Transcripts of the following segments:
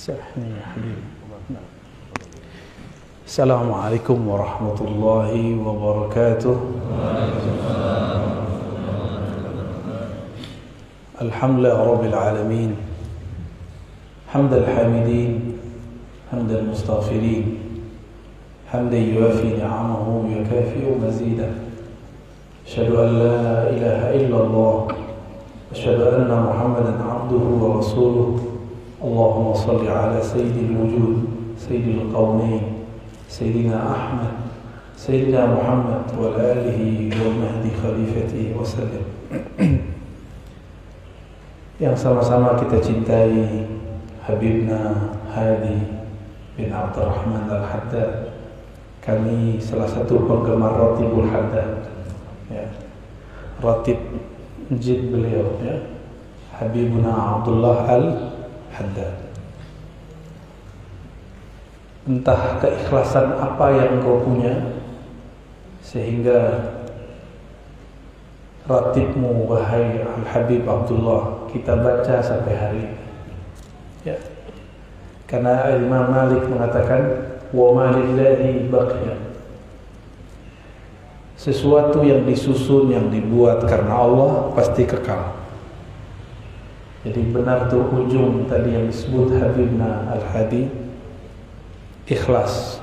سامحني يا حبيبي. السلام عليكم ورحمة الله وبركاته. الحمد لله رب العالمين. حمد الحامدين حمد المستغفرين. حمدا يوافي نعمه ويكافئ مزيدا أشهد أن لا إله إلا الله. أشهد أن محمدا عبده ورسوله. اللهم صل على سيد الوجود سيد القومين سيدنا أحمد سيدنا محمد وعلى آله ومهدي خليفته وسلم yang sama-sama kita cintai Habibna Hadi bin Abdurrahman Al-Haddad kami salah satu penggemar Ratibul Haddad ya. Ratib jid beliau ya. Habibuna Abdullah Al-Haddad entah keikhlasan apa yang kau punya sehingga ratibmu wahai Al-Habib Abdullah kita baca sampai hari ini. Ya. Karena Imam Malik mengatakan wa ma lillahi baqiya. Sesuatu yang disusun yang dibuat karena Allah pasti kekal jadi benar tuh ujung tadi yang disebut Habibna Al-Hadi ikhlas.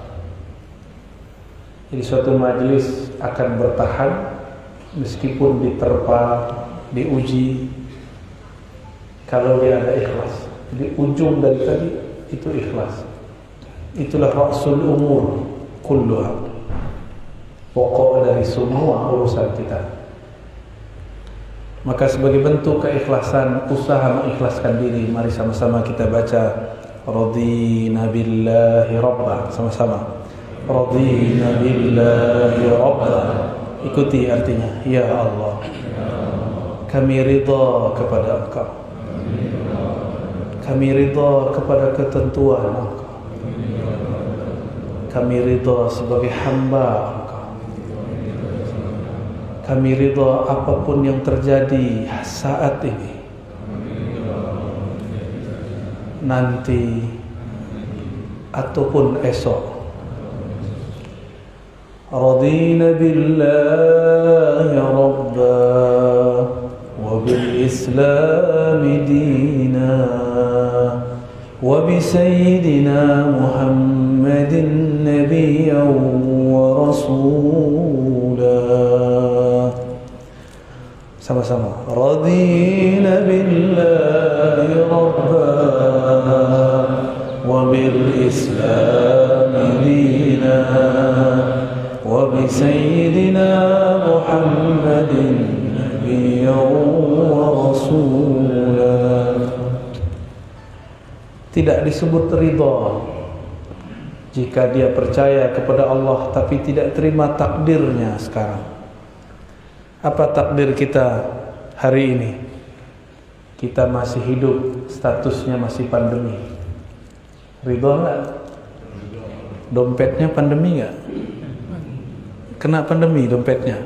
Jadi suatu majelis akan bertahan meskipun diterpa diuji. Kalau dia ada ikhlas. Jadi ujung dari tadi itu ikhlas. Itulah rasul umur kulluha. Pokok dari semua urusan kita maka sebagai bentuk keikhlasan usaha mengikhlaskan diri mari sama-sama kita baca radina billahi rabba. Sama-sama. Radina billahi rabba. Ikuti artinya ya Allah kami ridha kepada engkau. Kami ridha kepada ketentuan engkau. Kami ridha sebagai hamba engkau kami ridha apapun yang terjadi saat ini nanti ataupun esok رضينا بالله ربا وبالإسلام دينا وبسيدنا محمد نبيا ورسولا sama-sama. Radina billahi rabba wa bil islam dina wa bi sayyidina muhammadin nabiyyan wa tidak disebut ridha jika dia percaya kepada Allah tapi tidak terima takdirnya sekarang apa takdir kita hari ini kita masih hidup statusnya masih pandemi ridha enggak dompetnya pandemi enggak kena pandemi dompetnya.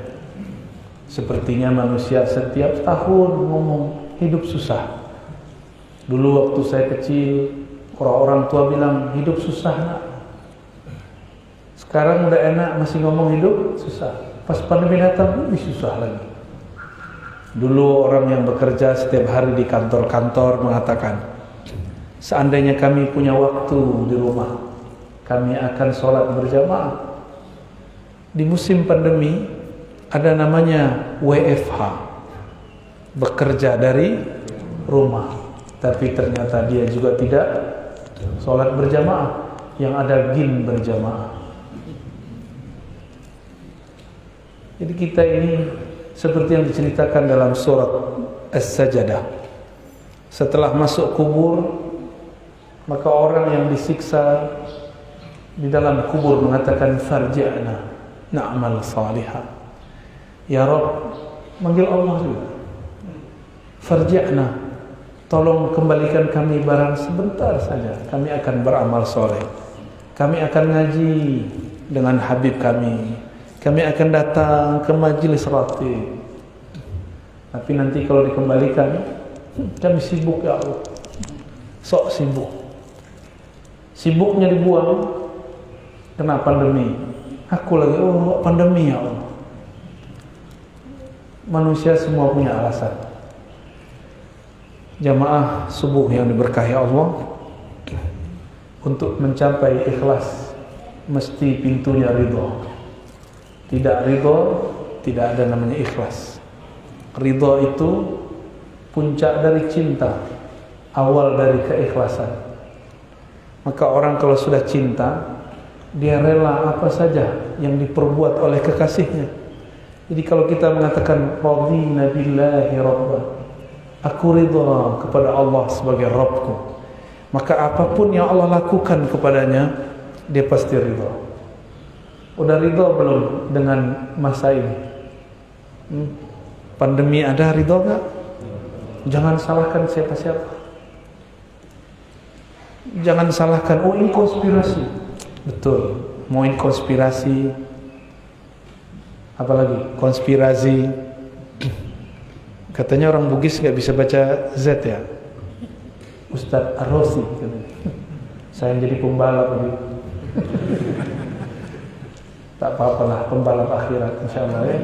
Sepertinya manusia setiap tahun ngomong hidup susah. Dulu waktu saya kecil, orang-orang tua bilang hidup susah nak. Sekarang udah enak masih ngomong hidup susah. Pas pandemi datang lebih susah lagi. Dulu orang yang bekerja setiap hari di kantor-kantor mengatakan, seandainya kami punya waktu di rumah, kami akan sholat berjamaah. Di musim pandemi ada namanya WFH bekerja dari rumah. Tapi ternyata dia juga tidak sholat berjamaah. Yang ada gin berjamaah jadi kita ini seperti yang diceritakan dalam surat As-Sajadah. Setelah masuk kubur maka orang yang disiksa di dalam kubur mengatakan farja'na na'mal salihah. Ya Rabb manggil Allah juga. Farja'na tolong kembalikan kami barang sebentar saja. Kami akan beramal soleh. Kami akan ngaji dengan Habib kami kami akan datang ke majlis ratib tapi nanti kalau dikembalikan kami sibuk ya Allah sok sibuk Sibuknya dibuang kena pandemi. Aku lagi oh pandemi ya Allah. Manusia semua punya alasan. Jamaah subuh yang diberkahi Allah untuk mencapai ikhlas mesti pintunya ridho. Tidak ridho, tidak ada namanya ikhlas. Ridho itu puncak dari cinta, awal dari keikhlasan. Maka orang kalau sudah cinta, dia rela apa saja yang diperbuat oleh kekasihnya. Jadi kalau kita mengatakan radina billahi rabba, aku ridha kepada Allah sebagai Rabbku, maka apa pun yang Allah lakukan kepadanya, dia pasti ridha. Udah ridha belum dengan masa ini? Hmm? Pandemi ada ridha gak? Jangan salahkan siapa-siapa. Jangan salahkan, oh ini konspirasi. Betul, mau ini konspirasi. Apalagi konspirasi. Katanya orang Bugis nggak bisa baca Z ya. Ustadz Arosi. Saya jadi pembalap. Tak apa-apa lah pembalap akhirat insya Allah ya.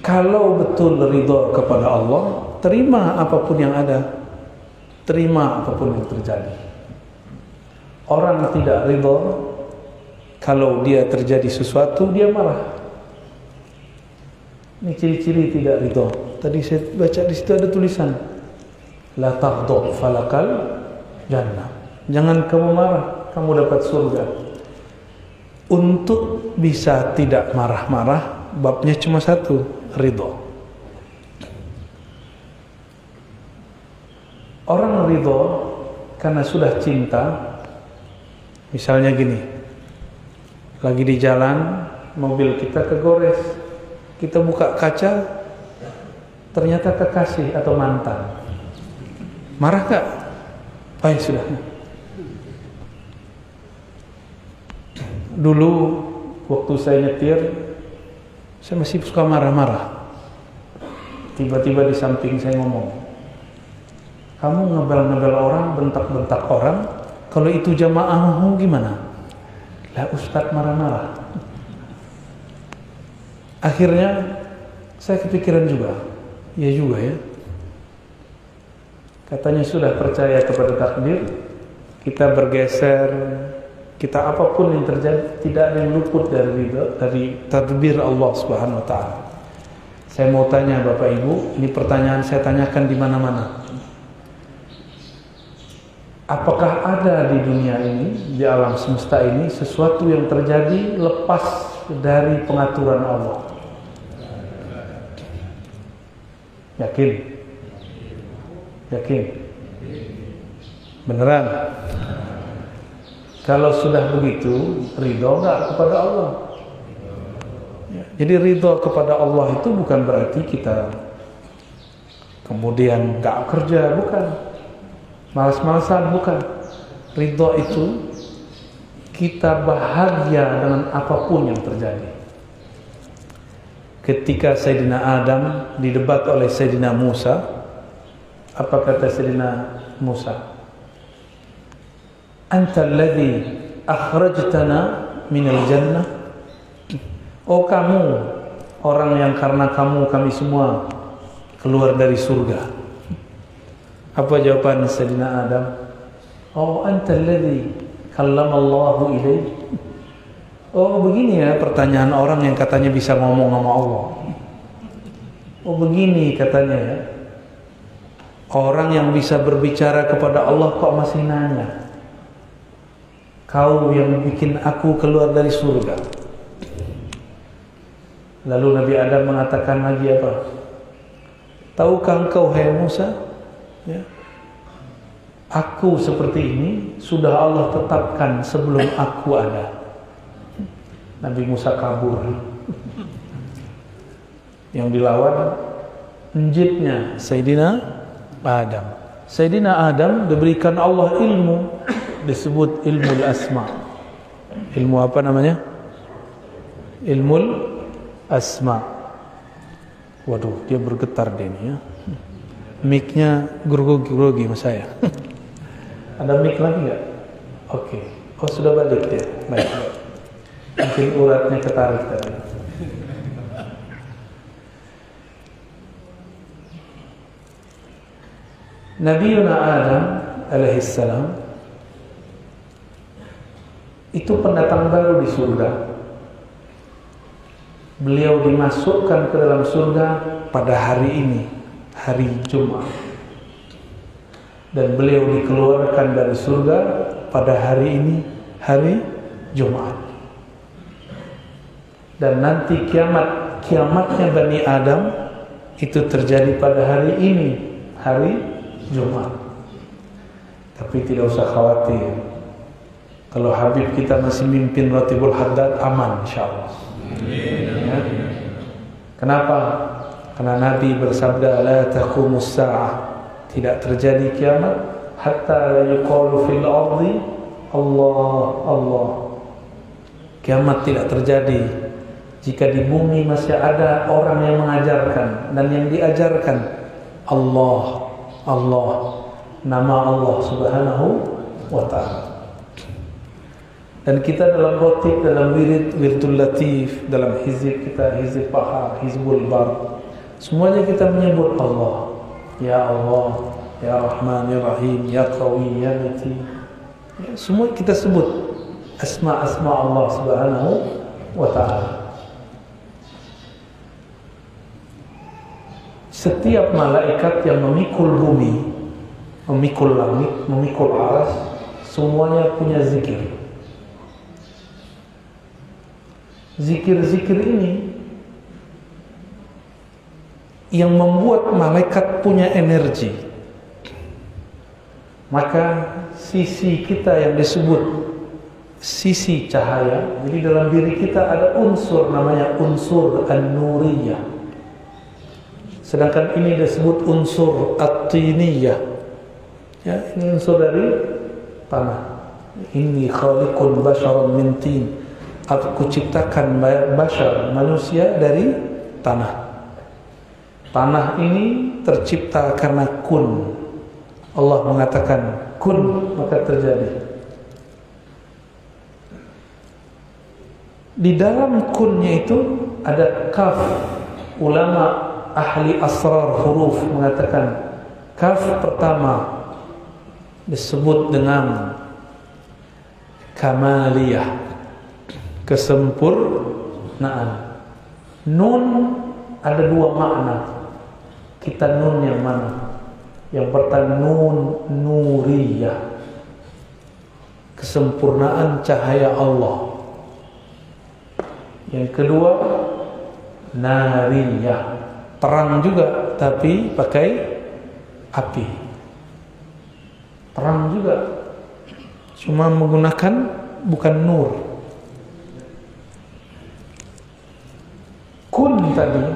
Kalau betul ridho kepada Allah, terima apa pun yang ada. Terima apa pun yang terjadi. Orang tidak ridho, kalau dia terjadi sesuatu, dia marah. Ini ciri-ciri tidak ridho. Tadi saya baca di situ ada tulisan. La taghdab falakal jannah. Jangan kamu marah, kamu dapat surga. Untuk bisa tidak marah-marah, babnya cuma satu, ridho. Orang ridho karena sudah cinta, misalnya gini, lagi di jalan, mobil kita kegores, kita buka kaca, ternyata kekasih atau mantan. Marah gak? Baik sudah. Dulu waktu saya nyetir, saya masih suka marah-marah. Tiba-tiba di samping saya ngomong, kamu ngebel-ngebel orang, bentak-bentak orang, kalau itu jamaahmu gimana? Lah Ustadz marah-marah. Akhirnya saya kepikiran juga, ya juga ya. Katanya sudah percaya kepada takdir, kita bergeser, kita apa pun yang terjadi tidak ada yang luput dari dari tadbir Allah Subhanahu wa taala. Saya mau tanya Bapak Ibu, ini pertanyaan saya tanyakan di mana-mana. Apakah ada di dunia ini, di alam semesta ini sesuatu yang terjadi lepas dari pengaturan Allah? Yakin? Yakin? Beneran? Kalau sudah begitu, ridho nggak kepada Allah? Ya, jadi ridho kepada Allah itu bukan berarti kita kemudian nggak kerja, bukan. Malas-malasan, bukan. Ridho itu kita bahagia dengan apa pun yang terjadi. Ketika Sayyidina Adam didebat oleh Sayyidina Musa, apa kata Sayyidina Musa? Anta alladhi akhrajtana minal jannah. Oh kamu orang yang karena kamu kami semua keluar dari surga. Apa jawaban Sayyidina Adam? Oh anta alladhi kallamallahu ilaih. Oh begini ya pertanyaan orang yang katanya bisa ngomong sama Allah. Oh begini katanya ya. Orang yang bisa berbicara kepada Allah kok masih nanya. Kau yang bikin aku keluar dari surga. Lalu Nabi Adam mengatakan lagi apa? Tahukah engkau hai Musa? Ya. Aku seperti ini sudah Allah tetapkan sebelum aku ada. Nabi Musa kabur. Yang dilawan njitnya Sayyidina Adam. Sayyidina Adam diberikan Allah ilmu disebut ilmu asma. Ilmu apa namanya? Ilmu asma. Waduh, dia bergetar dia ini ya. Mic-nya grogi-grogi mas saya. Ada mic lagi nggak? Oke. Oh sudah balik ya. Baik. Mungkin uratnya ketarik tadi. Nabi Adam alaihissalam itu pendatang baru di surga. Beliau dimasukkan ke dalam surga pada hari ini, hari Jumat. Dan beliau dikeluarkan dari surga pada hari ini, hari Jumat. Dan nanti kiamat, kiamatnya Bani Adam itu terjadi pada hari ini, hari Jumat. Tapi tidak usah khawatir. Kalau Habib kita masih mimpin Ratibul Haddad aman insyaallah. Ya. Kenapa? Karena Nabi bersabda la taqumus sa'ah. Tidak terjadi kiamat hatta yuqalu fil ardi Allah Allah. Kiamat tidak terjadi jika di bumi masih ada orang yang mengajarkan dan yang diajarkan Allah Allah nama Allah Subhanahu wa taala. Dan kita dalam rotib, dalam wirid, wirdul latif, dalam hizib kita, hizib paha, hizbul bar. Semuanya kita menyebut Allah. Ya Allah, Ya Rahman, Ya Rahim, Ya Qawi, Ya Mati. Ya, semua kita sebut asma-asma Allah Subhanahu wa taala. Setiap malaikat yang memikul bumi, memikul langit, memikul aras, semuanya punya zikir. Zikir-zikir ini yang membuat malaikat punya energi. Maka sisi kita yang disebut sisi cahaya, jadi dalam diri kita ada unsur namanya unsur an-nuriyah. Sedangkan ini disebut unsur at-tiniyah. Ya, ini unsur dari tanah. Ini khaliqun basharan min tin. Aku ciptakan bashar manusia dari tanah. Tanah ini tercipta karena kun. Allah mengatakan kun maka terjadi. Di dalam kunnya itu ada kaf. Ulama ahli asrar huruf mengatakan kaf pertama disebut dengan kamaliyah kesempurnaan nun ada dua makna. Kita nun yang mana? Yang pertama nun nuriyah. Kesempurnaan cahaya Allah. Yang kedua nariyah. Terang juga tapi pakai api. Terang juga. Cuma menggunakan bukan nur kun tadi.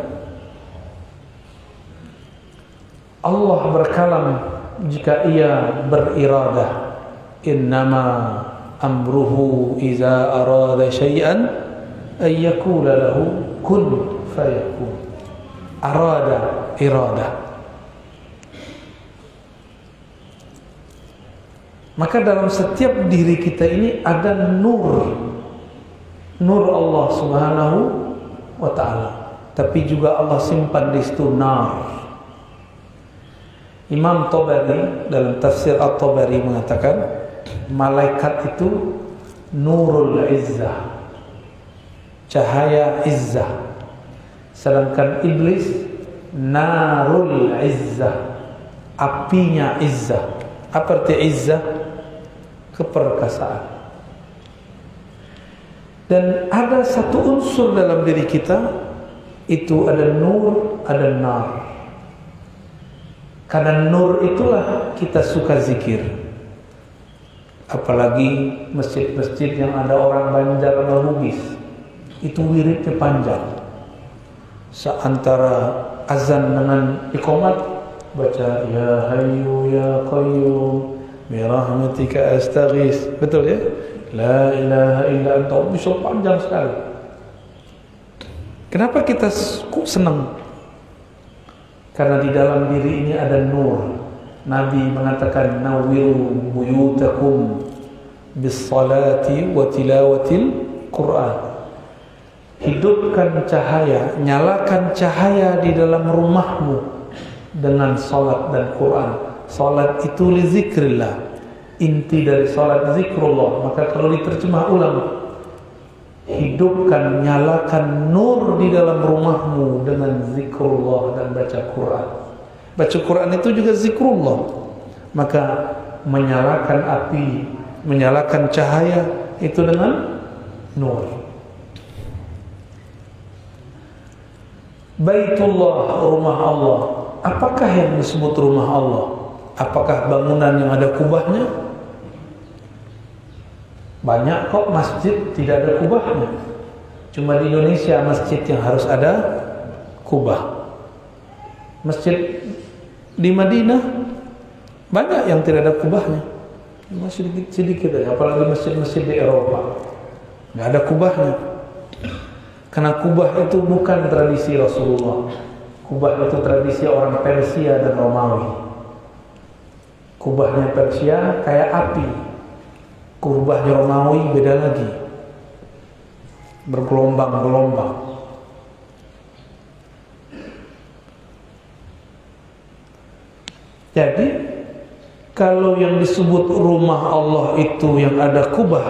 Allah berkalam jika ia beriradah innama amruhu iza arada syai'an ay yakula lahu kun fayakun. Arada irada maka dalam setiap diri kita ini ada nur. Nur Allah Subhanahu wa taala. Tapi juga Allah simpan di situ nar. Imam Tabari dalam tafsir At-Tabari mengatakan malaikat itu nurul izzah cahaya izzah. Sedangkan iblis narul izzah apinya izzah. Apa arti izzah? Keperkasaan dan ada satu unsur dalam diri kita itu ada nur ada nar. Karena nur itulah kita suka zikir. Apalagi masjid-masjid yang ada orang Banjar Bugis itu wiridnya panjang. Seantara azan dengan ikomat baca ya hayyu ya qayyum bi rahmatika astaghis. Betul ya la ilaha illa anta bisa panjang sekali kenapa kita kok senang Karena di dalam diri ini ada nur. Nabi mengatakan nawiru buyutakum bis salati wa tilawatil Quran. Hidupkan cahaya, nyalakan cahaya di dalam rumahmu dengan salat dan Quran. Salat itu li zikrillah. Inti dari salat zikrullah. Maka kalau diterjemah ulang, hidupkan, nyalakan nur di dalam rumahmu dengan zikrullah dan baca Quran. Baca Quran itu juga zikrullah. Maka menyalakan api, menyalakan cahaya itu dengan nur. Baitullah rumah Allah. Apakah yang disebut rumah Allah? Apakah bangunan yang ada kubahnya? Banyak kok masjid tidak ada kubahnya. Cuma di Indonesia masjid yang harus ada kubah. Masjid di Madinah banyak yang tidak ada kubahnya. Masih sedikit sedikit aja. Apalagi masjid-masjid di Eropa nggak ada kubahnya. Karena kubah itu bukan tradisi Rasulullah. Kubah itu tradisi orang Persia dan Romawi. Kubahnya Persia kayak api. Kubahnya Romawi beda lagi. Bergelombang-gelombang. Jadi kalau yang disebut rumah Allah itu yang ada kubah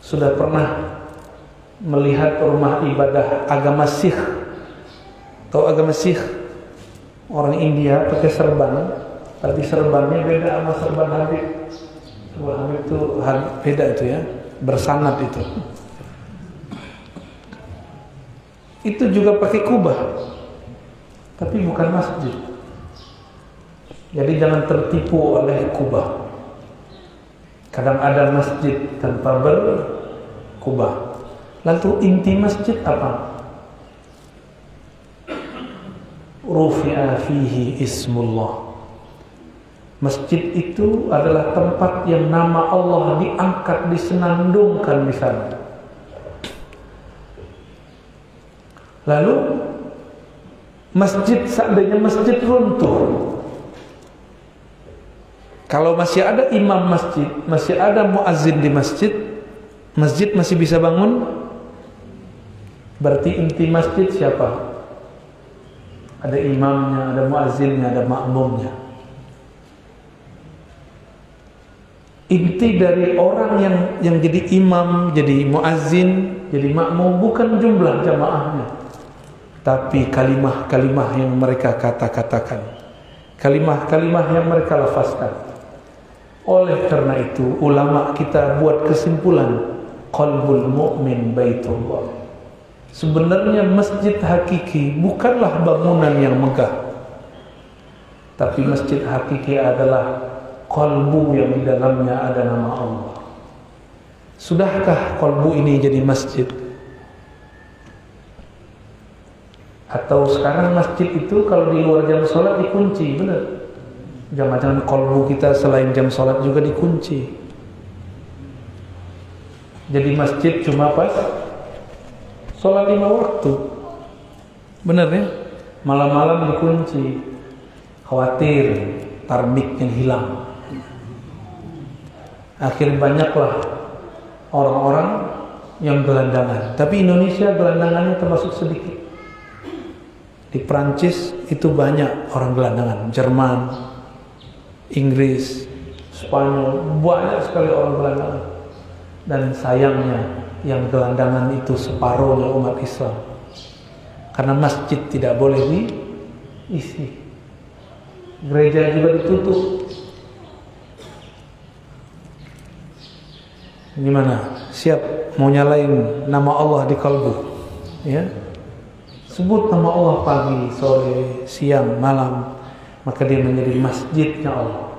sudah pernah melihat rumah ibadah agama Sikh. Tahu agama Sikh? Orang India pakai serban, tapi serbannya beda sama serban Habib. Wah, Habib itu beda itu ya, bersanat itu. Itu juga pakai kubah, tapi bukan masjid. Jadi jangan tertipu oleh kubah. Kadang ada masjid tanpa berkubah. Lalu inti masjid apa? Rufi'a fihi ismullah. Masjid itu adalah tempat yang nama Allah diangkat, disenandungkan di sana. Lalu masjid seandainya masjid runtuh. Kalau masih ada imam masjid, masih ada muazzin di masjid, masjid masih bisa bangun Berarti inti masjid siapa? Ada imamnya, ada muazzinnya, ada makmumnya. Inti dari orang yang yang jadi imam, jadi muazzin, jadi makmum bukan jumlah jamaahnya. Tapi kalimah-kalimah yang mereka kata-katakan. Kalimah-kalimah yang mereka lafazkan. Oleh karena itu ulama kita buat kesimpulan qalbul mu'min baitullah. Sebenarnya masjid hakiki bukanlah bangunan yang megah. Tapi masjid hakiki adalah kolbu yang di dalamnya ada nama Allah. Sudahkah kolbu ini jadi masjid? Atau sekarang masjid itu kalau di luar jam sholat dikunci, benar? Jangan-jangan kolbu kita selain jam sholat juga dikunci. Jadi masjid cuma pas Sholat lima waktu. Benar ya? Malam-malam dikunci. Khawatir tarbik yang hilang. Akhirnya banyaklah orang-orang yang gelandangan. Tapi Indonesia gelandangannya termasuk sedikit. Di Prancis itu banyak orang gelandangan. Jerman, Inggris, Spanyol, banyak sekali orang gelandangan. Dan sayangnya yang gelandangan itu separuhnya umat Islam. Karena masjid tidak boleh diisi. Gereja juga ditutup. Gimana? Siap mau nyalain nama Allah di kalbu? Ya. Sebut nama Allah pagi, sore, siang, malam, maka dia menjadi masjidnya Allah.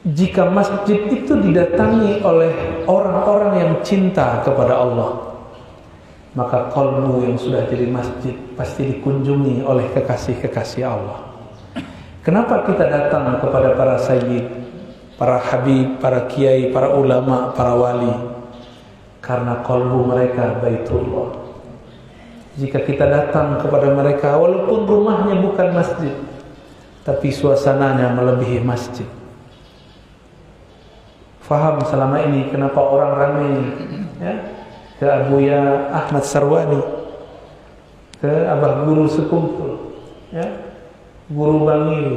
jika masjid itu didatangi oleh orang-orang yang cinta kepada Allah maka kalbu yang sudah jadi masjid pasti dikunjungi oleh kekasih-kekasih Allah kenapa kita datang kepada para sayyid para habib, para kiai, para ulama, para wali. Karena kalbu mereka baitullah. Jika kita datang kepada mereka walaupun rumahnya bukan masjid tapi suasananya melebihi masjid. Faham selama ini kenapa orang ramai ya ke Abuya Ahmad Sarwani ke Abah Guru Sekumpul ya Guru Bangil.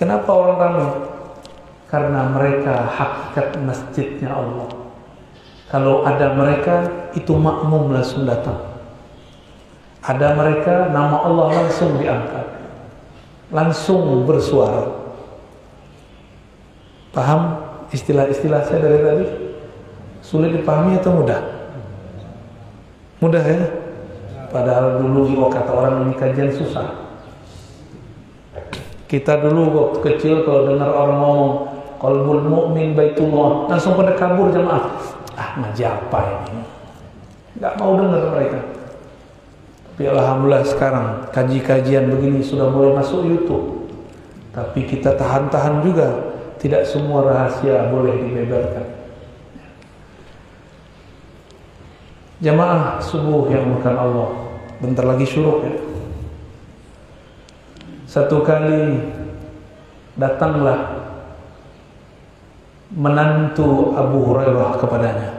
Kenapa orang ramai karena mereka hakikat masjidnya Allah. Kalau ada mereka itu makmum langsung datang. Ada mereka nama Allah langsung diangkat. Langsung bersuara. Paham istilah-istilah saya dari tadi? Sulit dipahami atau mudah? Mudah ya? Padahal dulu kalau kata orang ini kajian susah. Kita dulu waktu kecil kalau dengar orang ngomong qalbul mu'min baitullah langsung pada kabur jemaah ah ngaji apa ini? Nggak mau dengar mereka. Tapi alhamdulillah sekarang kaji-kajian begini sudah mulai masuk YouTube. Tapi kita tahan-tahan juga tidak semua rahasia boleh dibeberkan. Jamaah subuh yang bukan Allah. Bentar lagi syuruk ya. Satu kali datanglah menantu Abu Hurairah kepadanya.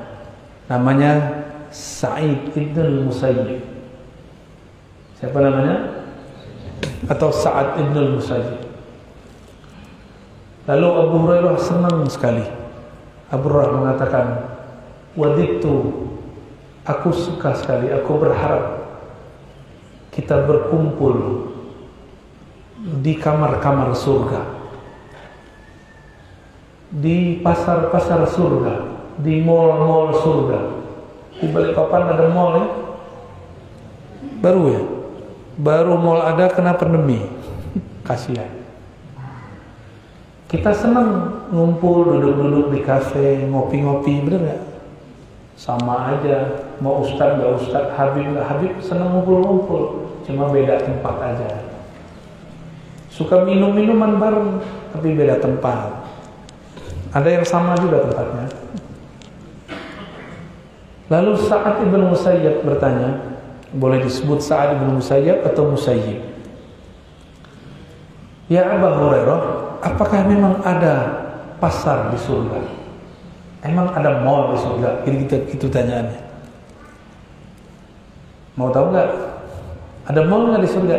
Namanya Sa'id ibn Musayyib. Siapa namanya? Atau Sa'ad ibn Musayyib. Lalu Abu Hurairah senang sekali. Abu Hurairah mengatakan waditu aku suka sekali aku berharap kita berkumpul di kamar-kamar surga di pasar-pasar surga, di mall-mall surga. Di Balikpapan ada mall ya? Baru ya? Baru mall ada kena pandemi. Kasihan. Kita senang ngumpul, duduk-duduk di kafe, ngopi-ngopi, bener gak? Sama aja, mau ustad gak ustad, habib gak habib, senang ngumpul-ngumpul. Cuma beda tempat aja. Suka minum minuman bareng, tapi beda tempat ada yang sama juga tempatnya. Lalu Sa'ad ibn Musayyab bertanya, boleh disebut Sa'ad ibn Musayyab atau Musayyib? Ya Abu Hurairah, apakah memang ada pasar di surga? Emang ada mall di surga? Ini kita itu tanyaannya. Mau tahu nggak? Ada mall nggak di surga?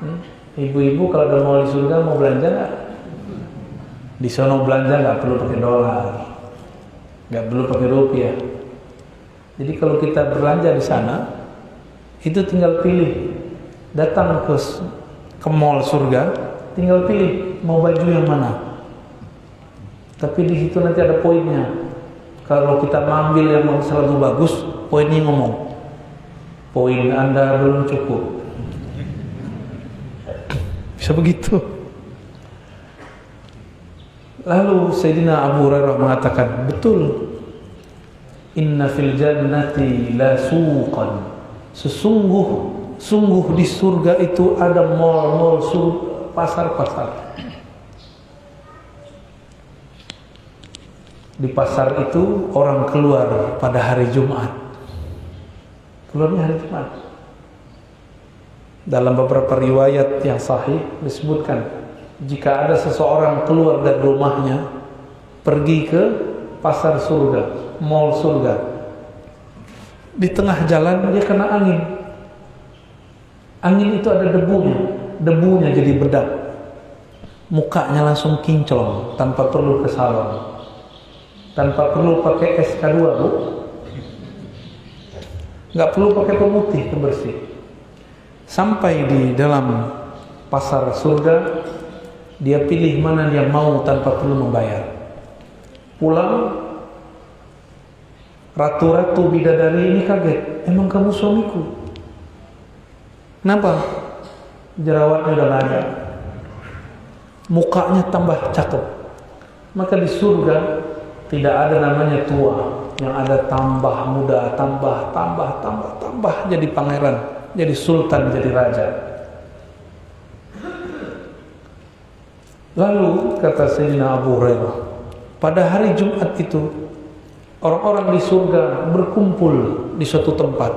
Hmm? Ibu-ibu kalau ada mall di surga mau belanja nggak? Di sono belanja nggak perlu pakai dolar, nggak perlu pakai rupiah. Jadi kalau kita belanja di sana, itu tinggal pilih. Datang ke ke mall surga, tinggal pilih mau baju yang mana. Tapi di situ nanti ada poinnya. Kalau kita mengambil yang selalu bagus, poinnya ngomong. Poin Anda belum cukup. Bisa begitu. Lalu Sayyidina Abu Hurairah mengatakan, betul. Inna fil jannati la suqan. Sesungguh sungguh di surga itu ada mall-mall pasar-pasar. Di pasar itu orang keluar pada hari Jumat. Keluarnya hari Jumat. Dalam beberapa riwayat yang sahih disebutkan jika ada seseorang keluar dari rumahnya pergi ke pasar surga, mall surga. Di tengah jalan dia kena angin. Angin itu ada debunya, debunya jadi bedak. Mukanya langsung kinclong tanpa perlu ke salon. Tanpa perlu pakai SK2, Bu. Nggak perlu pakai pemutih pembersih. Sampai di dalam pasar surga dia pilih mana dia mau tanpa perlu membayar. Pulang, ratu-ratu bidadari ini kaget. Emang kamu suamiku? Kenapa? Jerawatnya udah ada. Mukanya tambah cakep. Maka di surga tidak ada namanya tua. Yang ada tambah muda, tambah, tambah, tambah, tambah jadi pangeran, jadi sultan, jadi raja. Lalu kata Sayyidina Abu Hurairah, pada hari Jumat itu orang-orang di surga berkumpul di suatu tempat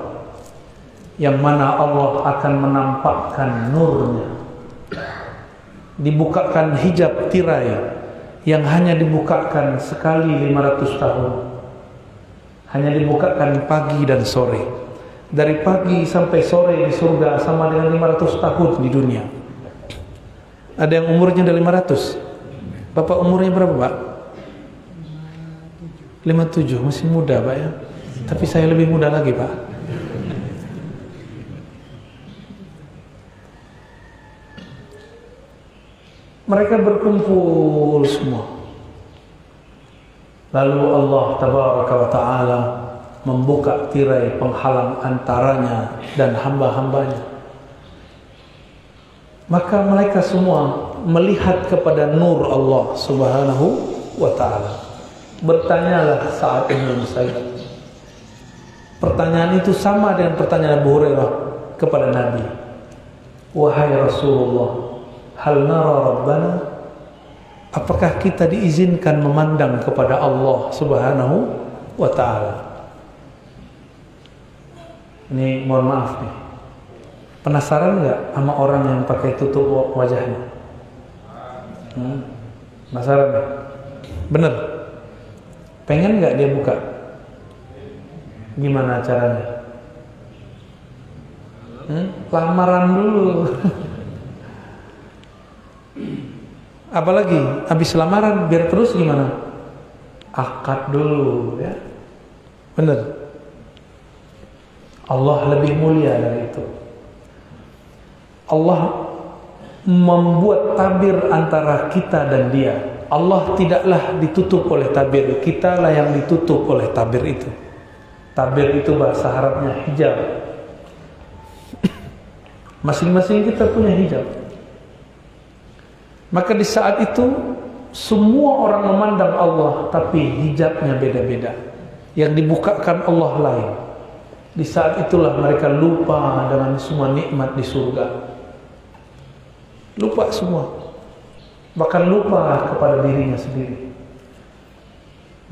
yang mana Allah akan menampakkan nurnya. Dibukakan hijab tirai yang hanya dibukakan sekali 500 tahun. Hanya dibukakan pagi dan sore. Dari pagi sampai sore di surga sama dengan 500 tahun di dunia ada yang umurnya dari 500 Bapak umurnya berapa Pak? 57 masih muda Pak ya? Tapi saya lebih muda lagi Pak. Mereka berkumpul semua. Lalu Allah tabaraka wa taala membuka tirai penghalang antaranya dan hamba-hambanya maka mereka semua melihat kepada nur Allah subhanahu wa ta'ala. Bertanyalah saat Ibn Musayyib pertanyaan itu sama dengan pertanyaan Abu Hurairah kepada Nabi. Wahai Rasulullah hal nara rabbana? Apakah kita diizinkan memandang kepada Allah Subhanahu wa taala? Ini mohon maaf nih penasaran nggak sama orang yang pakai tutup wajahnya? Hmm? penasaran nggak? Bener. Pengen nggak dia buka? Gimana caranya? Hmm? lamaran dulu. Apalagi habis lamaran biar terus gimana? Akad dulu ya. Benar Allah lebih mulia dari itu Allah membuat tabir antara kita dan dia Allah tidaklah ditutup oleh tabir kita lah yang ditutup oleh tabir itu tabir itu bahasa Arabnya hijab masing-masing kita punya hijab maka di saat itu semua orang memandang Allah tapi hijabnya beda-beda. Yang dibukakan Allah lain. Di saat itulah mereka lupa dengan semua nikmat di surga. Lupa semua. Bahkan lupa kepada dirinya sendiri.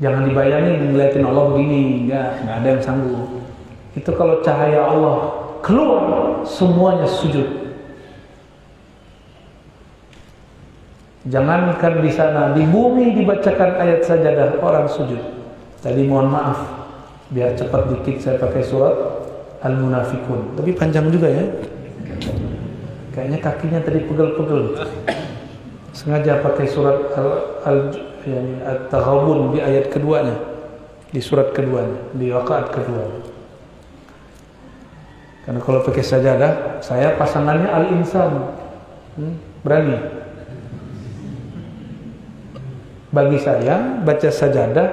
Jangan dibayangin ngeliatin Allah begini, enggak, enggak ada yang sanggup. Itu kalau cahaya Allah keluar semuanya sujud. Jangankan di sana, di bumi dibacakan ayat sajadah orang sujud. Tadi mohon maaf, biar cepat dikit saya pakai surat Al-Munafikun. Tapi panjang juga ya. Kayaknya kakinya tadi pegel-pegel. Sengaja pakai surat Al-Taghabun di ayat keduanya. Di surat keduanya, di rakaat kedua. Karena kalau pakai sajadah, saya pasangannya Al-Insan. Hmm, berani? Bagi saya baca sajadah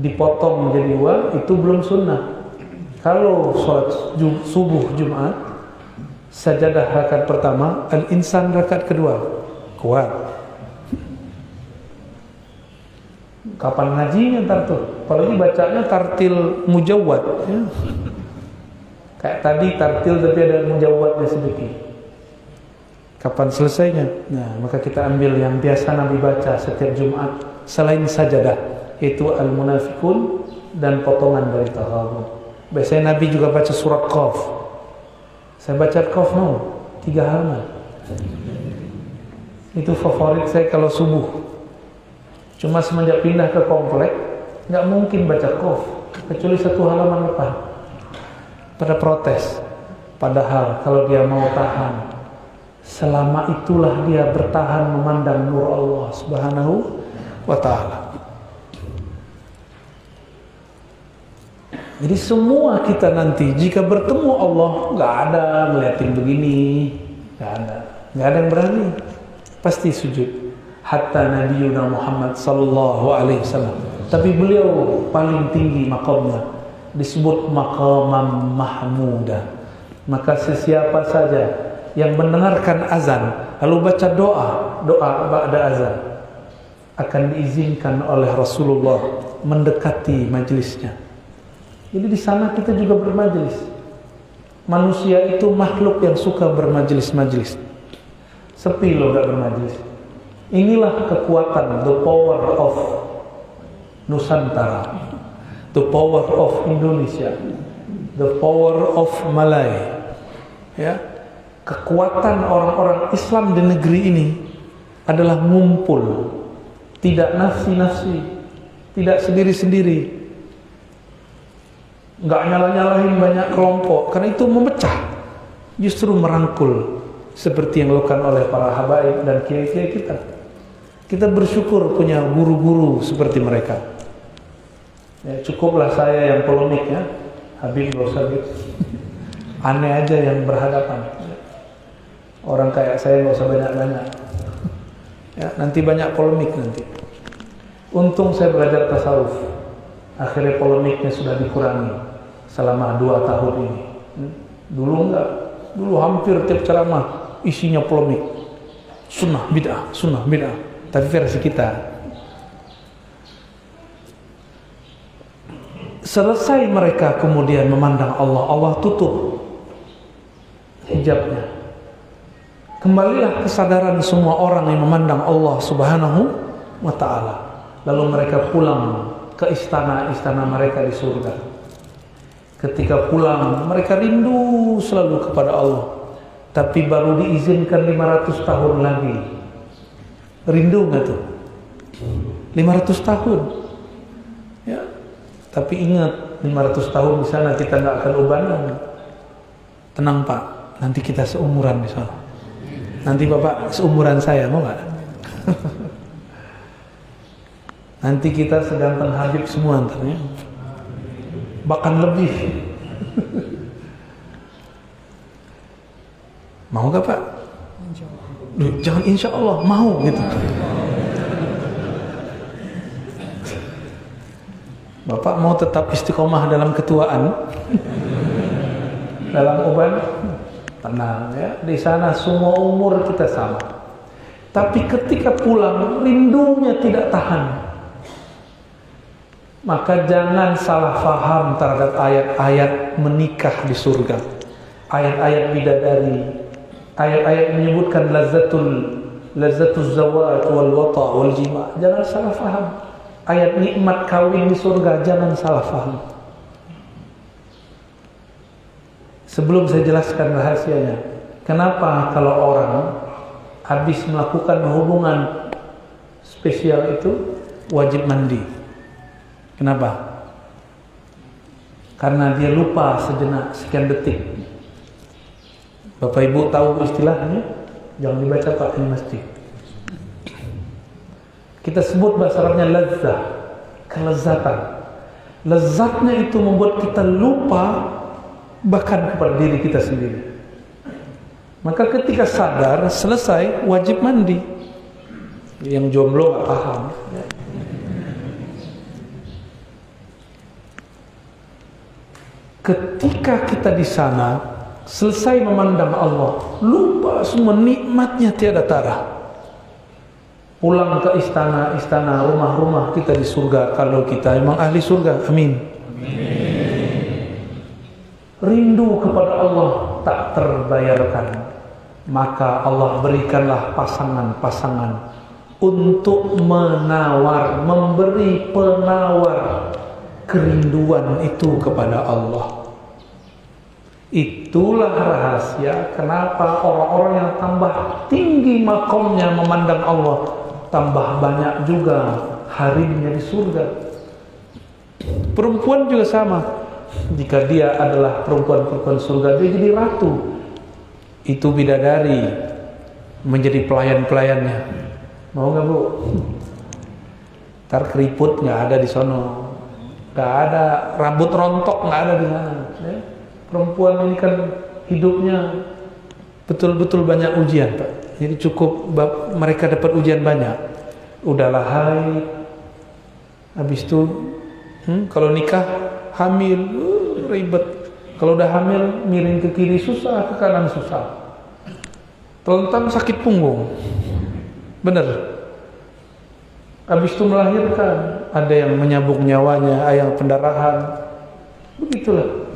dipotong menjadi dua itu belum sunnah. Kalau sholat subuh Jumat sajadah rakaat pertama, al-insan rakaat kedua kuat. Kapan ngajinya ntar tuh? Apalagi bacanya tartil mujawad. Ya. Kayak tadi tartil tapi ada mujawwadnya sedikit. Kapan selesainya? Nah, maka kita ambil yang biasa Nabi baca setiap Jumat selain sajadah itu Al-Munafikun dan potongan dari Taghabun. Biasanya Nabi juga baca surat Qaf. Saya baca Qaf no, tiga halaman. Itu favorit saya kalau subuh. Cuma semenjak pindah ke komplek, nggak mungkin baca Qaf kecuali satu halaman depan. Pada protes. Padahal kalau dia mau tahan Selama itulah dia bertahan memandang nur Allah Subhanahu wa taala. Jadi semua kita nanti jika bertemu Allah nggak ada ngeliatin begini, nggak ada, nggak ada yang berani, pasti sujud. Hatta Nabi Muhammad Sallallahu Alaihi Wasallam. Tapi beliau paling tinggi makamnya disebut makam mahmudah. Maka sesiapa saja yang mendengarkan azan lalu baca doa doa ba'da azan akan diizinkan oleh Rasulullah mendekati majelisnya. Jadi di sana kita juga bermajelis. Manusia itu makhluk yang suka bermajelis-majelis. Sepi loh gak bermajelis. Inilah kekuatan, the power of Nusantara. the power of Indonesia, the power of Malay, ya kekuatan orang-orang Islam di negeri ini adalah ngumpul, tidak nafsi-nafsi, tidak sendiri-sendiri, nggak nyala-nyalahin banyak kelompok, karena itu memecah, justru merangkul seperti yang dilakukan oleh para habaib dan kiai-kiai kita. Kita bersyukur punya guru-guru seperti mereka. Ya, cukuplah saya yang polemik ya, Habib usah gitu. Aneh aja yang berhadapan. Orang kayak saya nggak usah banyak-banyak. Ya, nanti banyak polemik nanti. Untung saya belajar tasawuf. Akhirnya polemiknya sudah dikurangi selama dua tahun ini. Hmm? Dulu enggak, dulu hampir tiap ceramah isinya polemik. Sunnah bid'ah, sunnah bid'ah. Tapi versi kita. Selesai mereka kemudian memandang Allah, Allah tutup hijabnya. Kembalilah kesadaran semua orang yang memandang Allah Subhanahu wa taala. Lalu mereka pulang ke istana-istana mereka di surga. Ketika pulang, mereka rindu selalu kepada Allah. Tapi baru diizinkan 500 tahun lagi. Rindu nggak tuh? 500 tahun. Ya. Tapi ingat, 500 tahun di sana kita nggak akan ubanan. Tenang Pak, nanti kita seumuran di sana. Nanti Bapak seumuran saya, mau nggak? nanti kita seganteng Habib semua antaranya. Bahkan lebih. mau gak Pak? Duh, jangan insya Allah, mau gitu. Bapak mau tetap istiqomah dalam ketuaan? dalam uban? Tenang ya, di sana semua umur kita sama. Tapi ketika pulang, rindunya tidak tahan. Maka jangan salah faham terhadap ayat-ayat menikah di surga. Ayat-ayat bidadari. Ayat-ayat menyebutkan lazatul lazatul zawat wal wata wal jima. Jangan salah faham. Ayat nikmat kawin di surga jangan salah faham. Sebelum saya jelaskan rahasianya, kenapa kalau orang habis melakukan hubungan spesial itu wajib mandi? Kenapa? Karena dia lupa sejenak sekian detik. Bapak Ibu tahu istilahnya? Jangan dibaca Pak di masjid. Kita sebut bahasa Arabnya lezat, kelezatan. Lezatnya itu membuat kita lupa bahkan kepada diri kita sendiri. Maka ketika sadar, selesai, wajib mandi. Yang jomblo gak paham. Ketika kita di sana, selesai memandang Allah, lupa semua nikmatnya tiada tara. Pulang ke istana-istana, rumah-rumah kita di surga kalau kita memang ahli surga. Amin. Rindu kepada Allah tak terbayarkan. Maka Allah berikanlah pasangan-pasangan untuk menawar, memberi penawar kerinduan itu kepada Allah. Itulah rahasia kenapa orang-orang yang tambah tinggi makomnya memandang Allah, tambah banyak juga harinya di surga. Perempuan juga sama. Jika dia adalah perempuan-perempuan surga, dia jadi ratu. Itu bidadari menjadi pelayan-pelayannya. Mau nggak bu? Ntar keriput nggak ada di sono nggak ada rambut rontok nggak ada di sana. Ya. perempuan ini kan hidupnya betul-betul banyak ujian pak. Jadi cukup mereka dapat ujian banyak. Udahlah hai. Habis itu hmm, kalau nikah hamil. Uh, ribet. Kalau udah hamil miring ke kiri susah ke kanan susah. Telentang sakit punggung. Bener. Habis itu melahirkan ada yang menyabuk nyawanya, ada yang pendarahan. Begitulah.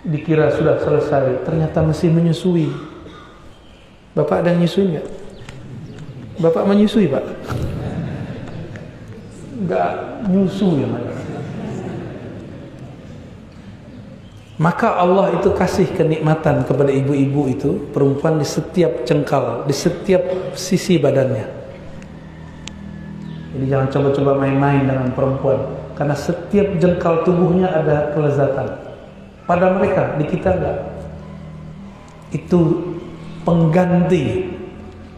Dikira sudah selesai, ternyata masih menyusui. Bapak ada yang nyusui nggak? Bapak menyusui, Pak? Enggak nyusu ya. Maka Allah itu kasih kenikmatan kepada ibu-ibu itu perempuan di setiap cengkal, di setiap sisi badannya. Jadi jangan coba-coba main-main dengan perempuan karena setiap jengkal tubuhnya ada kelezatan. Pada mereka, di kita enggak. Itu pengganti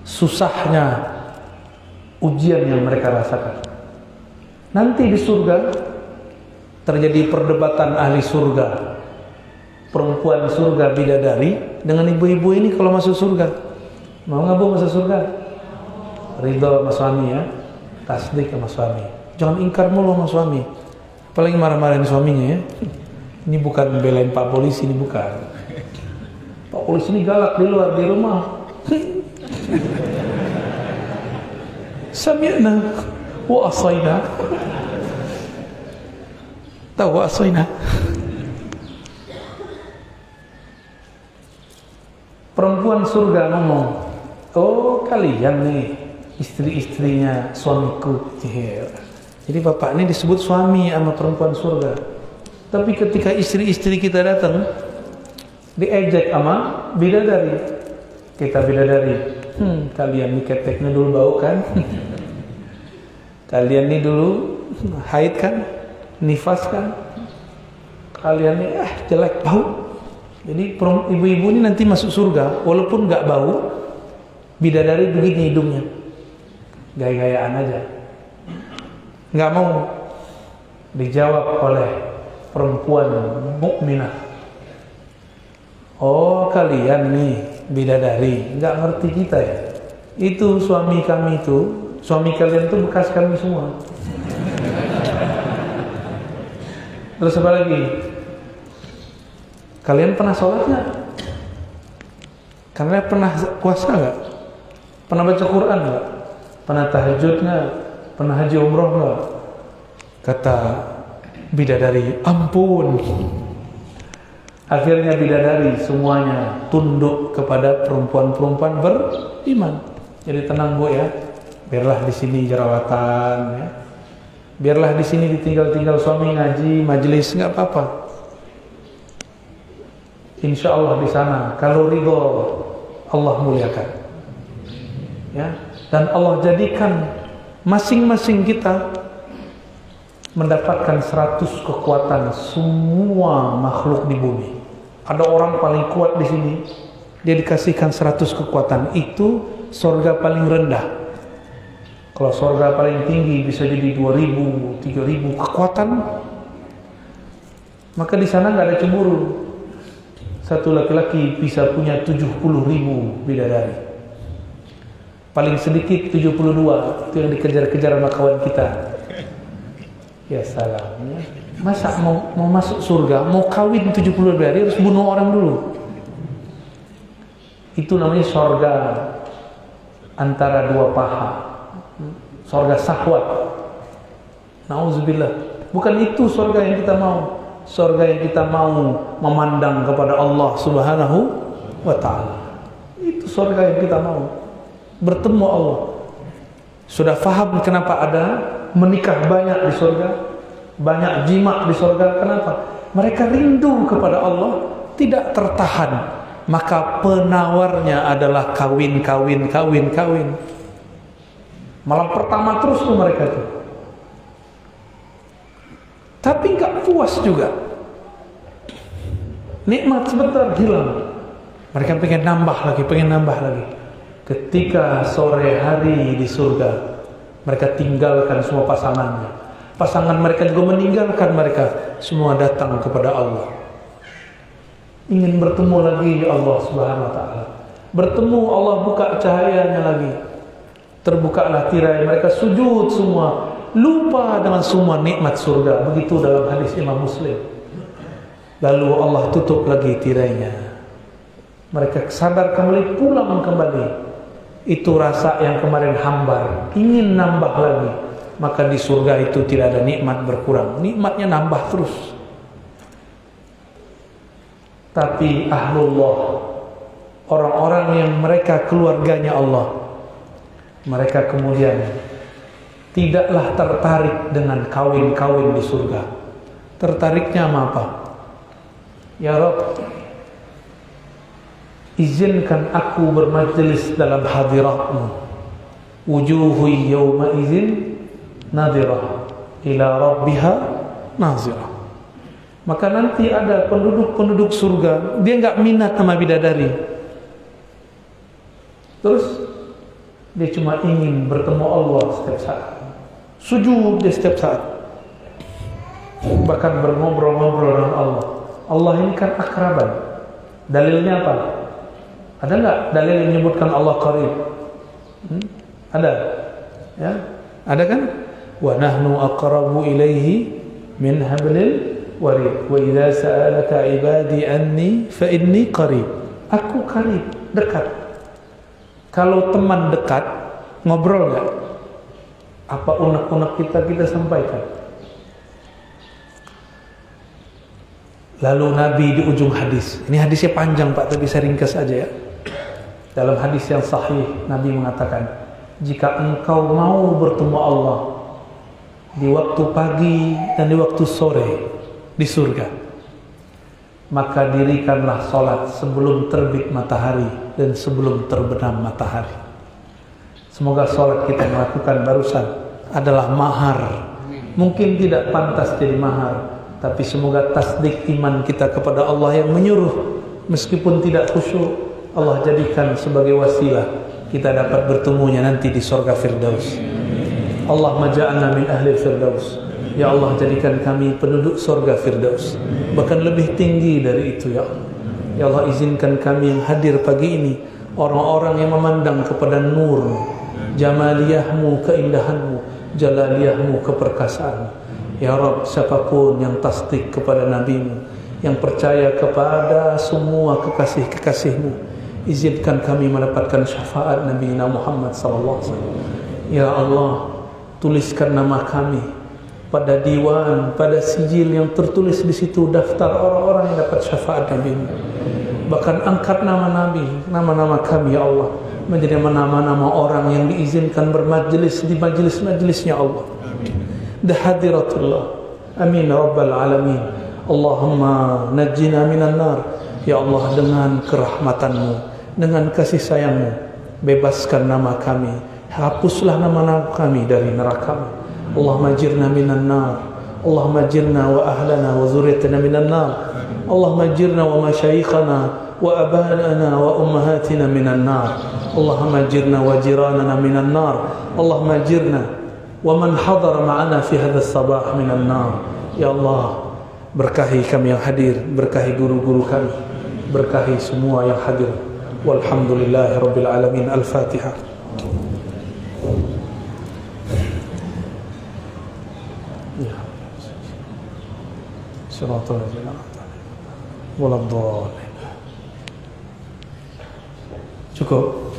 susahnya ujian yang mereka rasakan. Nanti di surga terjadi perdebatan ahli surga perempuan surga bidadari dengan ibu-ibu ini kalau masuk surga mau nggak bu masuk surga ridho sama suami ya tasdik sama suami. Jangan ingkar mulu sama suami. Apalagi marah-marahin suaminya ya. Ini bukan belain pak polisi ini bukan. Pak polisi ini galak di luar di rumah. Sami'na wa asaina tahu wa perempuan surga ngomong oh kalian nih istri-istrinya suamiku. Jadi bapak ini disebut suami sama perempuan surga. Tapi ketika istri-istri kita datang diejek sama bidadari. Kita bidadari hmm, kalian nih keteknya dulu bau kan? Kalian nih dulu haid kan? Nifas kan? Kalian nih ah jelek bau. Jadi ibu-ibu ini nanti masuk surga walaupun nggak bau, bidadari begini hidungnya, gaya-gayaan aja, nggak mau dijawab oleh perempuan mukminah. Oh kalian nih bidadari, nggak ngerti kita ya? Itu suami kami itu, suami kalian tuh bekas kami semua. Terus apa lagi? Kalian pernah sholat nggak? Kalian pernah puasa nggak? Pernah baca Quran nggak? Pernah tahajud nggak? Pernah haji umroh nggak? Kata bidadari, ampun. Akhirnya bidadari semuanya tunduk kepada perempuan-perempuan beriman. Jadi tenang bu ya, biarlah di sini jerawatan ya. Biarlah di sini ditinggal-tinggal suami ngaji, majelis nggak apa-apa Insya Allah di sana kalau ridho Allah muliakan ya dan Allah jadikan masing-masing kita mendapatkan 100 kekuatan semua makhluk di bumi. Ada orang paling kuat di sini dia dikasihkan 100 kekuatan. Itu sorga paling rendah. Kalau sorga paling tinggi bisa jadi 2000 3000 kekuatan. Maka di sana nggak ada cemburu. Satu laki-laki bisa punya 70 ribu bidadari paling sedikit 72 itu yang dikejar-kejar sama kawan kita ya salam ya. masa mau, mau masuk surga mau kawin 70 bidadari harus bunuh orang dulu itu namanya surga antara dua paha surga sahwat Nauzubillah bukan itu surga yang kita mau surga yang kita mau memandang kepada Allah Subhanahu wa taala. Itu surga yang kita mau. Bertemu Allah. Sudah faham kenapa ada menikah banyak di surga? Banyak jima di surga. Kenapa? Mereka rindu kepada Allah, tidak tertahan. Maka penawarnya adalah kawin, kawin, kawin, kawin. Malam pertama terus tuh mereka tuh tapi nggak puas juga. Nikmat sebentar hilang. Mereka pengen nambah lagi, pengen nambah lagi. Ketika sore hari di surga, mereka tinggalkan semua pasangannya. Pasangan mereka juga meninggalkan mereka. Semua datang kepada Allah. Ingin bertemu lagi Allah Subhanahu wa taala. Bertemu Allah buka cahayanya lagi. Terbukalah tirai mereka sujud semua lupa dengan semua nikmat surga begitu dalam hadis Imam Muslim lalu Allah tutup lagi tirainya mereka sadar kembali pulang kembali itu rasa yang kemarin hambar ingin nambah lagi maka di surga itu tidak ada nikmat berkurang nikmatnya nambah terus tapi ahlullah orang-orang yang mereka keluarganya Allah mereka kemudian tidaklah tertarik dengan kawin-kawin di surga. Tertariknya sama apa? Ya Rob, izinkan aku bermajlis dalam hadiratmu. Wujuhu yawma izin nadirah ila rabbiha nazirah. Maka nanti ada penduduk-penduduk surga, dia nggak minat sama bidadari. Terus dia cuma ingin bertemu Allah setiap saat. Sujud dia setiap saat. Bahkan berngobrol-ngobrol dengan Allah. Allah ini kan akraban. Dalilnya apa? Ada nggak dalil yang menyebutkan Allah qarib? Hmm? Ada? Ya? Ada kan? Wa nahnu aqrabu ilaihi min hablil warid. Wa idza sa'alaka ibadi anni fa inni qarib. Aku qarib, dekat. Kalau teman dekat, ngobrol nggak? Apa unek-unek kita kita sampaikan? Lalu Nabi di ujung hadis, ini hadisnya panjang Pak, tapi saya ringkas aja ya. Dalam hadis yang sahih, Nabi mengatakan, jika engkau mau bertemu Allah di waktu pagi dan di waktu sore di surga, maka dirikanlah solat sebelum terbit matahari dan sebelum terbenam matahari. Semoga solat kita melakukan barusan adalah mahar. Mungkin tidak pantas jadi mahar, tapi semoga tasdik iman kita kepada Allah yang menyuruh meskipun tidak khusyuk Allah jadikan sebagai wasilah kita dapat bertemunya nanti di surga Firdaus. Allah maja'alna min ahli Firdaus. Ya Allah jadikan kami penduduk surga Firdaus. Bahkan lebih tinggi dari itu ya Allah. Ya Allah izinkan kami yang hadir pagi ini orang-orang yang memandang kepada nur, jamaliyahmu, keindahanmu, jalaliyahmu, keperkasaanmu. Ya Rabb, siapapun yang tasdik kepada nabimu, yang percaya kepada semua kekasih-kekasihmu, izinkan kami mendapatkan syafaat Nabi Muhammad sallallahu alaihi wasallam. Ya Allah, tuliskan nama kami pada diwan, pada sijil yang tertulis di situ daftar orang-orang yang dapat syafaat Nabi. Bahkan angkat nama Nabi, nama-nama kami ya Allah menjadi nama-nama orang yang diizinkan bermajlis di majlis-majlisnya Allah. Dahadiratullah. Amin ya rabbal alamin. Allahumma najjina minan nar. Ya Allah dengan kerahmatanmu dengan kasih sayangmu bebaskan nama kami hapuslah nama-nama kami dari neraka. Allahumma jirna minan nar Allahumma jirna wa ahlana wa zuriyatana minan nar Allahumma jirna wa masyayikhana wa abanana wa ummahatina minan nar Allahumma jirna wa jiranana minan nar Allahumma jirna wa man hadara ma'ana fi hadha sabah minan nar. Ya Allah berkahi kami yang hadir berkahi guru-guru kami berkahi semua yang hadir والحمد لله رب العالمين الفاتحة صراط الذين ولا الضالين cukup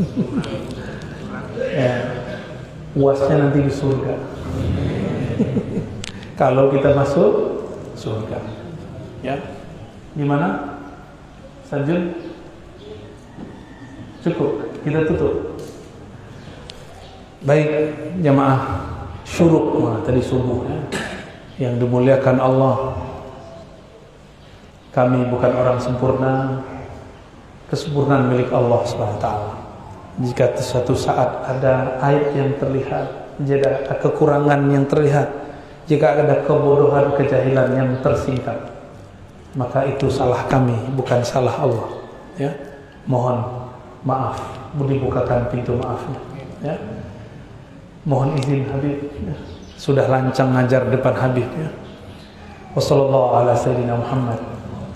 ya puasnya nanti di surga kalau kita masuk surga ya gimana Sanjun Cukup, kita tutup. Baik, jamaah syuruk nah, tadi subuh ya. yang dimuliakan Allah. Kami bukan orang sempurna. Kesempurnaan milik Allah SWT. Jika suatu saat ada aib yang terlihat, jika ada kekurangan yang terlihat, jika ada kebodohan, kejahilan yang tersingkap, maka itu salah kami, bukan salah Allah. Ya, mohon maaf, dibukakan pintu maafnya. Ya. Mohon izin Habib, ya. sudah lancang ngajar depan Habib. Ya. Wassalamualaikum Muhammad.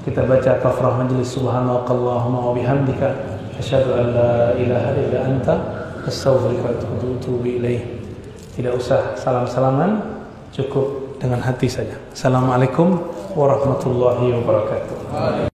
Kita baca kafrah majlis subhanakallahumma wa bihamdika asyhadu an la ilaha illa anta astaghfiruka wa atubu ilaih. Tidak usah salam-salaman, cukup dengan hati saja. Assalamualaikum warahmatullahi wabarakatuh.